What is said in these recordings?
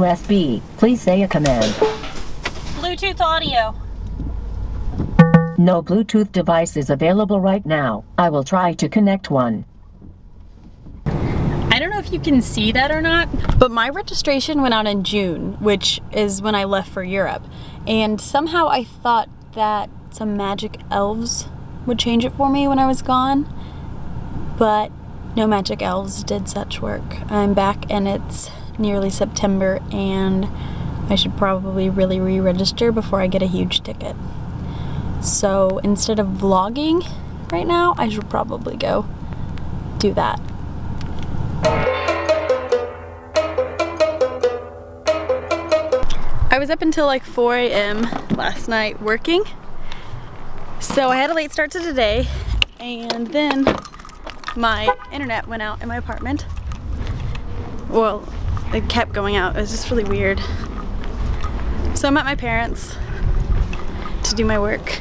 USB. Please say a command. Bluetooth audio. No Bluetooth device is available right now. I will try to connect one. I don't know if you can see that or not, but my registration went out in June, which is when I left for Europe. And somehow I thought that some magic elves would change it for me when I was gone. But no magic elves did such work. I'm back and it's nearly September and I should probably really re-register before I get a huge ticket. So instead of vlogging right now, I should probably go do that. I was up until like 4 a.m. last night working. So I had a late start to today and then my internet went out in my apartment. Well, it kept going out. It was just really weird. So I'm at my parents' to do my work.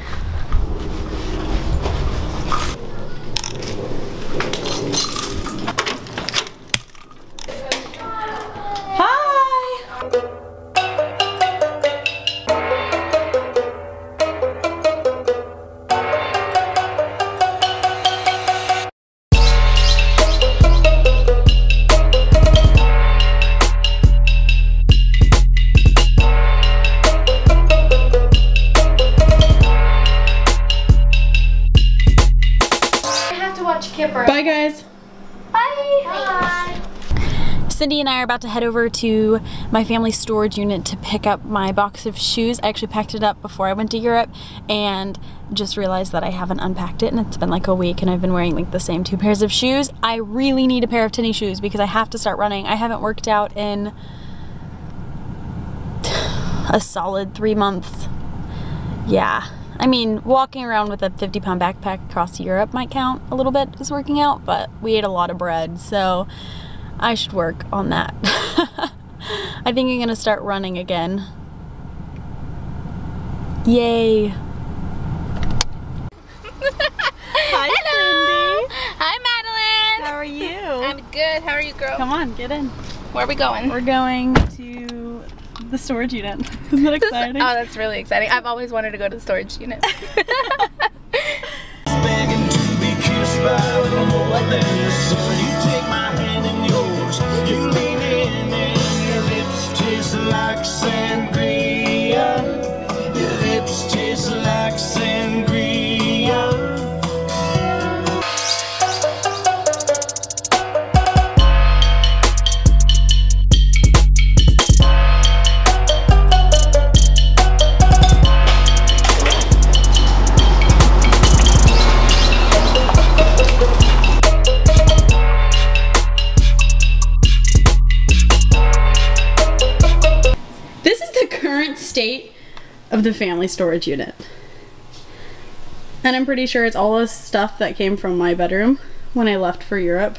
Bye guys. Bye. Bye. Cindy and I are about to head over to my family storage unit to pick up my box of shoes. I actually packed it up before I went to Europe and just realized that I haven't unpacked it and it's been like a week and I've been wearing like the same two pairs of shoes. I really need a pair of tennis shoes because I have to start running. I haven't worked out in a solid three months. Yeah, I mean, walking around with a 50 pound backpack across Europe might count a little bit as working out, but we ate a lot of bread, so I should work on that. I think I'm gonna start running again. Yay. Hi, Hello. Cindy. Hi, Madeleine. How are you? I'm good. How are you, girl? Come on, get in. Where are we going? We're going to the storage unit. Isn't that exciting? Oh, that's really exciting. I've always wanted to go to the storage unit. state of the family storage unit. And I'm pretty sure it's all the stuff that came from my bedroom when I left for Europe.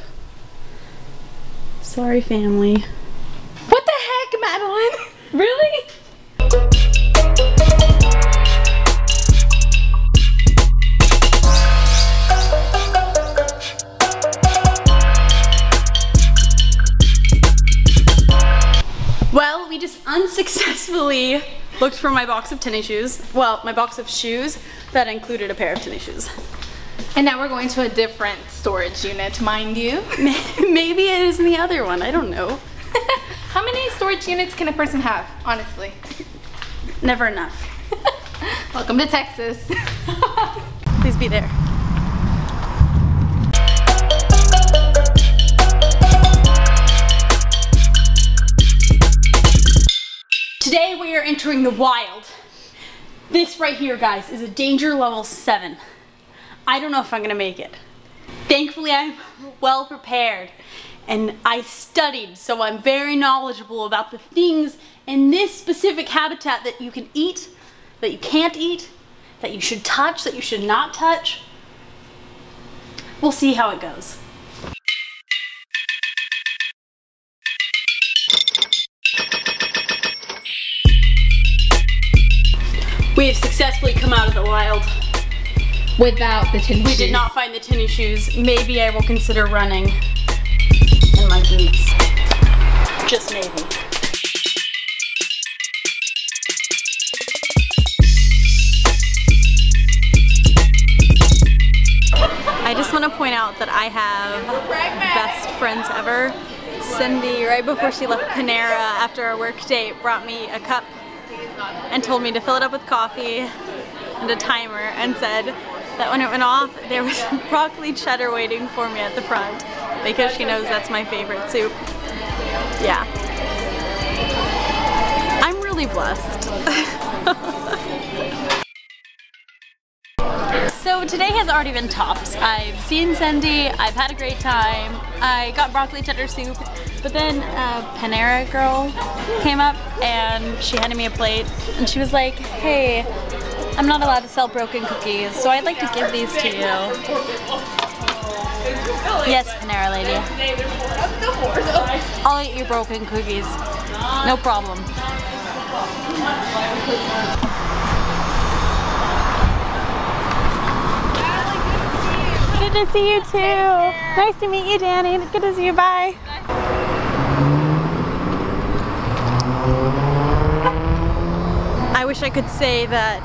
Sorry, family. what the heck, Madeleine? Really? Well, we just unsuccessfully looked for my box of tennis shoes. Well, my box of shoes that included a pair of tennis shoes. And now we're going to a different storage unit, mind you. Maybe it is in the other one. I don't know. How many storage units can a person have, honestly? Never enough. Welcome to Texas. Please be there. Entering the wild. This right here, guys, is a danger level 7. I don't know if I'm gonna make it. Thankfully, I'm well prepared and I studied, so I'm very knowledgeable about the things in this specific habitat that you can eat, that you can't eat, that you should touch, that you should not touch. We'll see how it goes. We've successfully come out of the wild. Without the tennis shoes. We did not find the tennis shoes. Maybe I will consider running in my boots. Just maybe. I just want to point out that I have best friends ever. Cindy, right before she left Panera after our work date, brought me a cup and told me to fill it up with coffee and a timer and said that when it went off, there was broccoli cheddar waiting for me at the front because she knows that's my favorite soup. Yeah. I'm really blessed. So today has already been tops. I've seen Cindy, I've had a great time. I got broccoli cheddar soup, but then a Panera girl came up and she handed me a plate and she was like, hey, I'm not allowed to sell broken cookies, so I'd like to give these to you. Yes, Panera lady. I'll eat your broken cookies. No problem. Good to see you too. Nice to meet you, Danny. Good to see you. Bye. I wish I could say that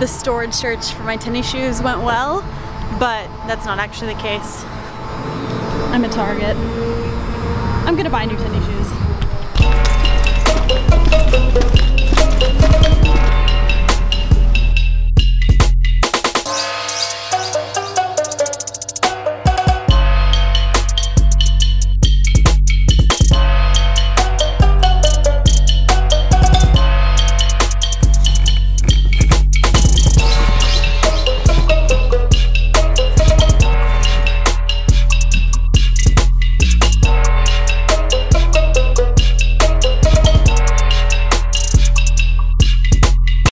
the storage search for my tennis shoes went well, but that's not actually the case. I'm at Target. I'm gonna buy new tennis shoes.